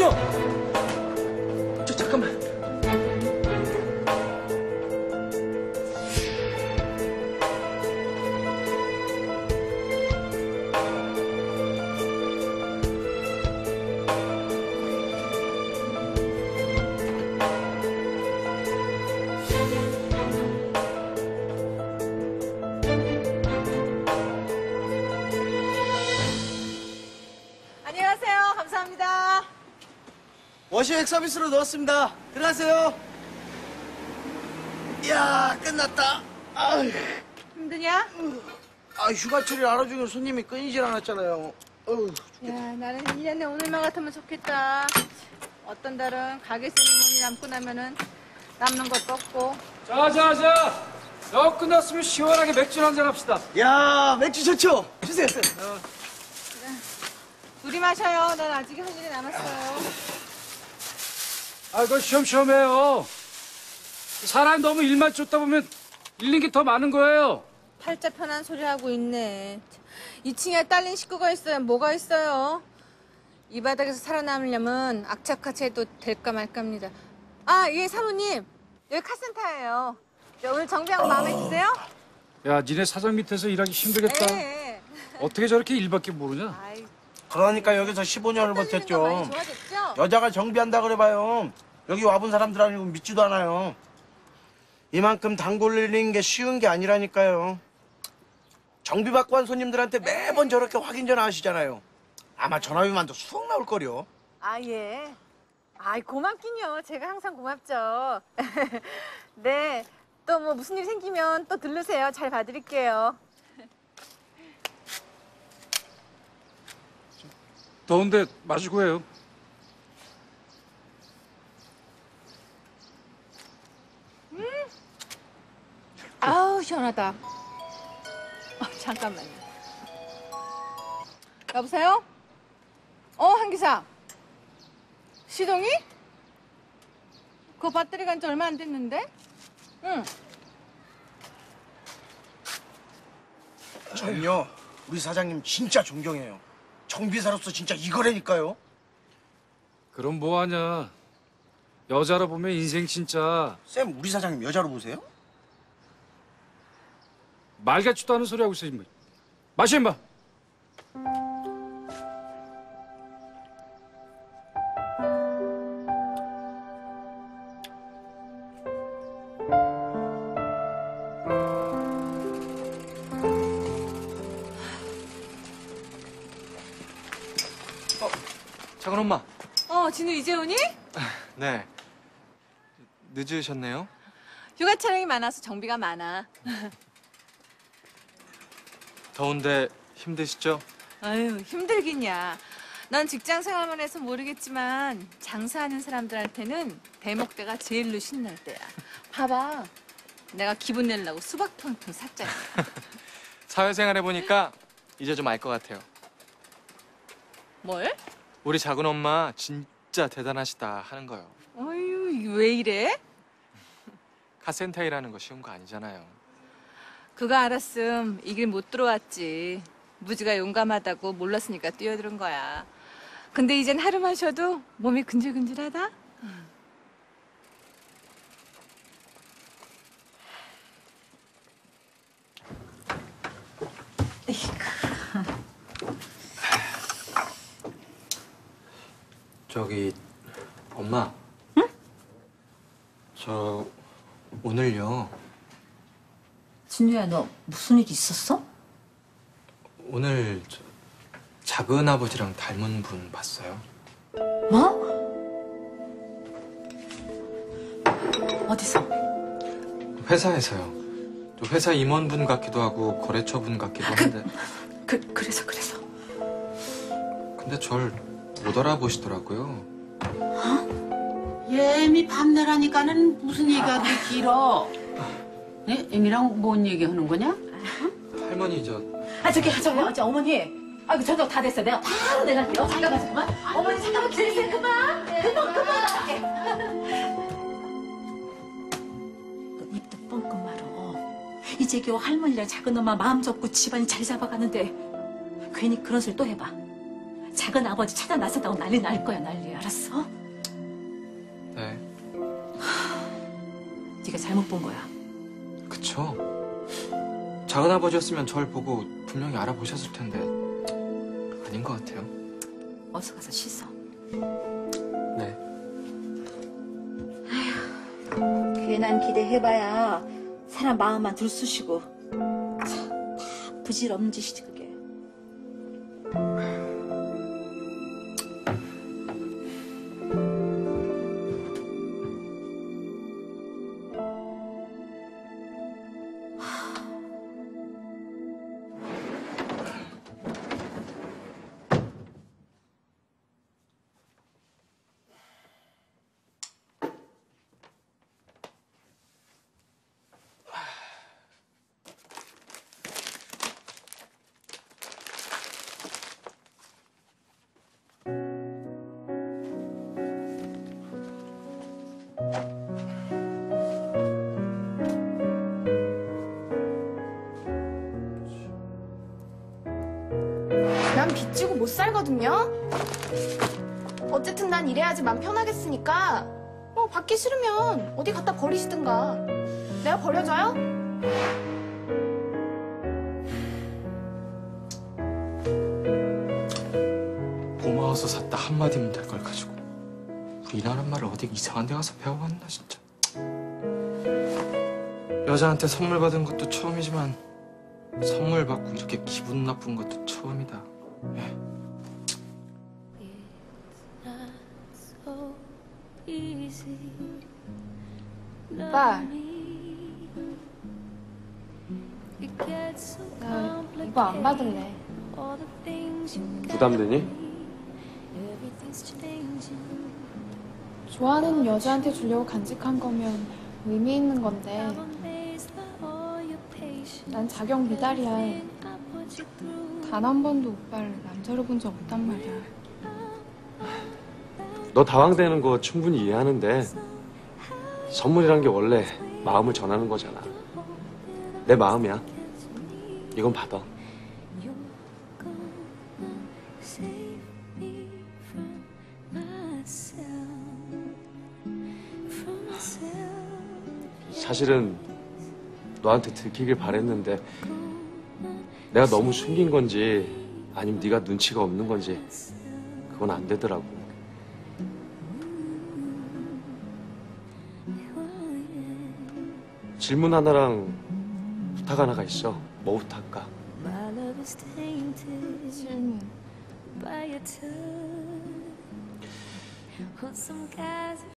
아니요. 워시 액 서비스로 넣었습니다. 들어가세요. 이야, 끝났다. 아휴, 힘드냐? 아, 휴가철이 하루 종일 손님이 끊이질 않았잖아요. 어휴, 야, 나는 1년에 오늘만 같으면 좋겠다. 어떤 달은 가게 세리머니 남고 나면은 남는 것도 없고. 자, 자, 자. 여 끝났으면 시원하게 맥주 한잔 합시다. 야, 맥주 좋죠? 주세요, 쌤. 둘이 마셔요. 난 아직 할 일이 남았어요. 아, 이거 쉬엄쉬엄해요. 사람 너무 일만 쫓다 보면 잃는 게 더 많은 거예요. 팔자 편한 소리 하고 있네. 2층에 딸린 식구가 있어요. 뭐가 있어요? 이 바닥에서 살아남으려면 악착같이 해도 될까 말까입니다. 아, 예, 사모님. 여기 카센터예요. 네, 오늘 정비한 거 마음에 드세요? 야, 니네 사장 밑에서 일하기 힘들겠다. 예. 어떻게 저렇게 일밖에 모르냐? 아이, 그러니까 여기서 15년을 떨리는 거 많이 버텼죠. 좋아졌죠? 여자가 정비한다 그래봐요. 여기 와본 사람들 아니고 믿지도 않아요. 이만큼 단골 늘리는 게 쉬운 게 아니라니까요. 정비 받고 한 손님들한테 매번 저렇게 확인 전화 하시잖아요. 아마 전화비만 도 수억 나올 거려. 아, 예. 아이, 고맙긴요. 제가 항상 고맙죠. 네. 또 뭐 무슨 일 생기면 또 들르세요. 잘 봐드릴게요. 더운데 마시고 해요. 아우, 시원하다. 어, 잠깐만요. 여보세요? 어, 한기사. 시동이? 그거 배터리 간지 얼마 안 됐는데? 응. 전요 우리 사장님 진짜 존경해요. 정비사로서 진짜 이거라니까요. 그럼 뭐하냐. 여자로 보면 인생 진짜 쌤 우리 사장님 여자로 보세요? 말 같지도 않은 소리 하고 있어, 임마. 마셔, 임마. 작은 엄마. 어, 진우 이제 오니? 네. 늦으셨네요. 휴가 촬영이 많아서 정비가 많아. 더운데 힘드시죠? 아유, 힘들긴야. 난 직장 생활만 해서 모르겠지만 장사하는 사람들한테는 대목대가 제일로 신날 때야. 봐봐. 내가 기분 내려고 수박 통통 샀잖아. 사회생활 해보니까 이제 좀 알 것 같아요. 뭘? 우리 작은 엄마 진짜 대단하시다 하는 거요. 어휴, 이게 왜 이래? 카센터 일하는 거 쉬운 거 아니잖아요. 그거 알았음 이 길 못 들어왔지. 무지가 용감하다고 몰랐으니까 뛰어드는 거야. 근데 이젠 하루만 쉬어도 몸이 근질근질하다? 저기 엄마. 응? 저 오늘요. 진우야 너 무슨 일 있었어? 오늘 저 작은 아버지랑 닮은 분 봤어요. 뭐? 어디서? 회사에서요. 또 회사 임원분 같기도 하고 거래처분 같기도 한데 그 그래서 그래서 근데 절 못 알아보시더라고요. 예미 밤내라니까는 무슨 얘기가 더 길어? 예? 애미랑 뭔 얘기하는 거냐? 할머니 저 아 저기 저기 저 어머니. 아 저녁 다 됐어 내가 바로 내갈게요. 잠깐만 잠깐만. 어머니 잠깐만 기다리세요. 그만. 그만 그만. 너 입도 뻥끗 말어. 이제 겨우 할머니랑 작은 엄마 마음 접고 집안이 자리 잡아가는데 괜히 그런 소리 또 해봐. 작은 아버지 찾아 나선다고 난리 날 거야 난리. 알았어? 네. 네가 잘못 본 거야 그쵸. 작은 아버지였으면 절 보고 분명히 알아보셨을 텐데 아닌 것 같아요. 어서 가서 씻어 네. 괜한 기대해봐야 사람 마음만 들쑤시고 참, 다 부질없는 짓이지 그게 살거든요. 어쨌든 난 이래야지 맘 편하겠으니까 뭐 받기 싫으면 어디 갖다 버리시든가. 내가 버려줘요? 고마워서 샀다 한마디면 될 걸 가지고 우리나라 말을 어디 이상한 데 가서 배워왔나 진짜 여자한테 선물 받은 것도 처음이지만 선물 받고 이렇게 기분 나쁜 것도 처음이다 예. 오빠. 나 이거 안 받을래. 부담되니? 좋아하는 여자한테 주려고 간직한 거면 의미 있는 건데 난 자격 미달이야. 단 한 번도 오빠를 남자로 본 적 없단 말이야. 너 당황되는 거 충분히 이해하는데 선물이란 게 원래 마음을 전하는 거잖아. 내 마음이야. 이건 받아. 사실은 너한테 들키길 바랬는데 내가 너무 숨긴 건지 아니면 네가 눈치가 없는 건지 그건 안 되더라고. 질문 하나랑 부탁 하나가 있어. 뭐 부탁할까? 질문.